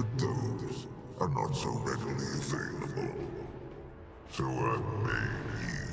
but those are not so readily available. So I made you.